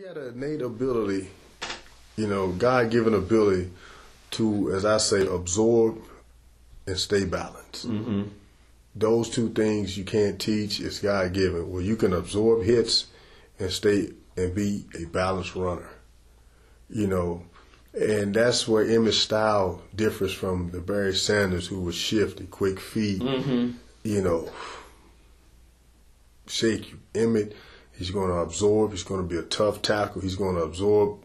He had an innate ability, you know, God given ability to, as I say, absorb and stay balanced. Mm-hmm. Those two things you can't teach. It's God given. Well, you can absorb hits and stay and be a balanced runner. You know, and that's where Emmitt's style differs from the Barry Sanders, who was shifty, quick feet. Mm-hmm. You know, shake you. Emmitt, he's going to absorb. He's going to be a tough tackle. He's going to absorb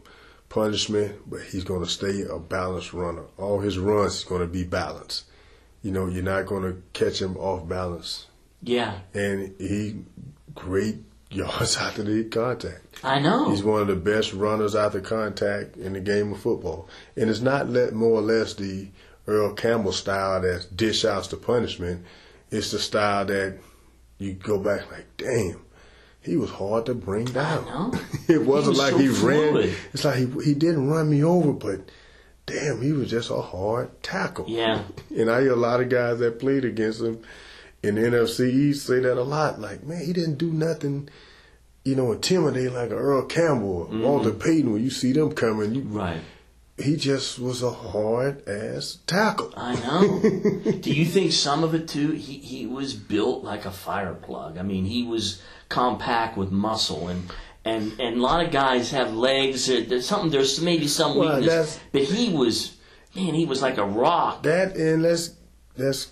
punishment, but he's going to stay a balanced runner. All his runs, he's going to be balanced. You know, you're not going to catch him off balance. Yeah. And he great yards after the contact. I know. He's one of the best runners after contact in the game of football. And it's not let more or less the Earl Campbell style that dish outs the punishment. It's the style that you go back like, damn, he was hard to bring down. It wasn't was like so he ran. fluid. It's like he, he didn't run me over, but damn, he was just a hard tackle. Yeah. And I hear a lot of guys that played against him in the NFC East say that a lot. Like, man, he didn't do nothing, you know, intimidate like Earl Campbell or mm-hmm. Walter Payton when you see them coming. You, Right. He just was a hard ass tackle. I know. Do you think some of it too? He he was built like a fire plug. I mean, he was compact with muscle, and and and a lot of guys have legs. Or there's something. There's maybe some Well, weakness, but he was man. He was like a rock. That and let's let's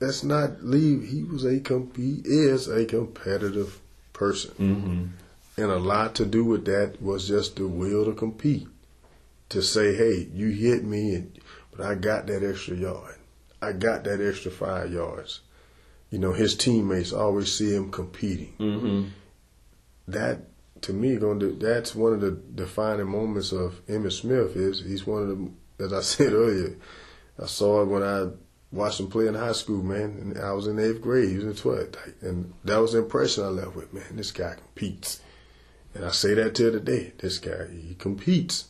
let's not leave. He was a com- he is a competitive person, Mm-hmm. and a lot to do with that was just the will to compete. To say, hey, you hit me, and, but I got that extra yard. I got that extra five yards. You know, his teammates always see him competing. Mm-hmm. That to me, going to that's one of the defining moments of Emmitt Smith. Is he's one of the, as I said earlier, I saw it when I watched him play in high school, man. And I was in eighth grade, he was in twelfth, and that was the impression I left with. Man, this guy competes, and I say that till today. This guy, he competes.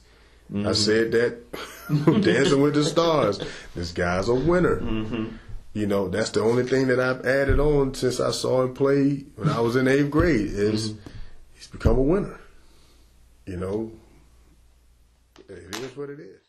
I mm-hmm. said that Dancing with the Stars. This guy's a winner. Mm-hmm. You know, that's the only thing that I've added on since I saw him play when I was in eighth grade. Is mm-hmm. he's become a winner. You know, it is what it is.